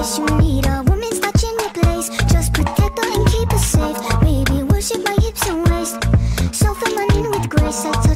you need a woman's touch in your place. Just protect her and keep her safe. Baby, worship my hips and waist. Show feminine with grace.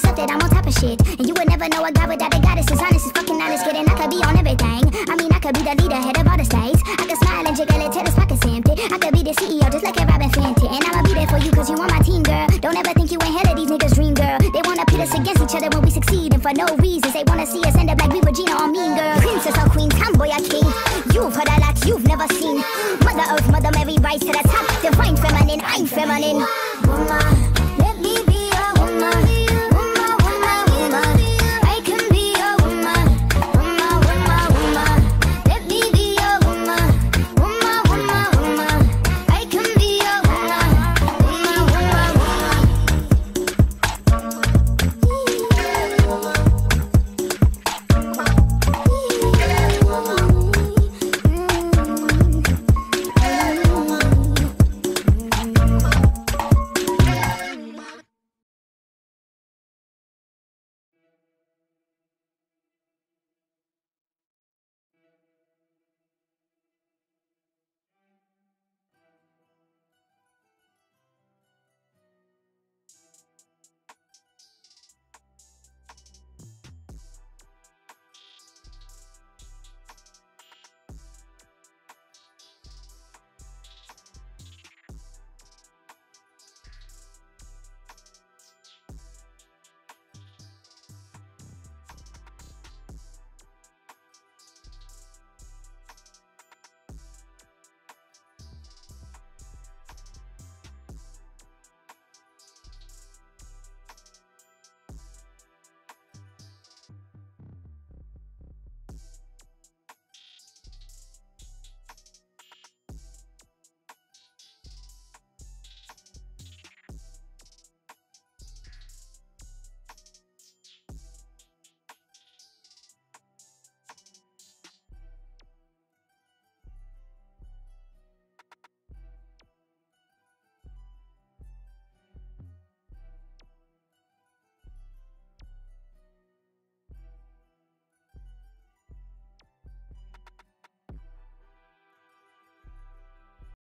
Thought that I'm on top of shit. And you would never know a guy without a goddess is honest, is fucking honest, kidding. I could be on everything. I mean, I could be the leader, head of all the states. I could smile and jiggle it tell his pockets empty. I could be the CEO, just like a Robyn Fenty. And I'ma be there for you, cause you on my team, girl. Don't ever think you ain't hell of these niggas' dream, girl. They wanna pit us against each other when we succeed, and for no reasons. They wanna see us end up like we Regina or Mean Girl. Princess or Queen, tomboy or king. You've heard a lot you've never seen. Mother Earth, Mother Mary, rise to the top. Divine feminine, I'm feminine. Woman.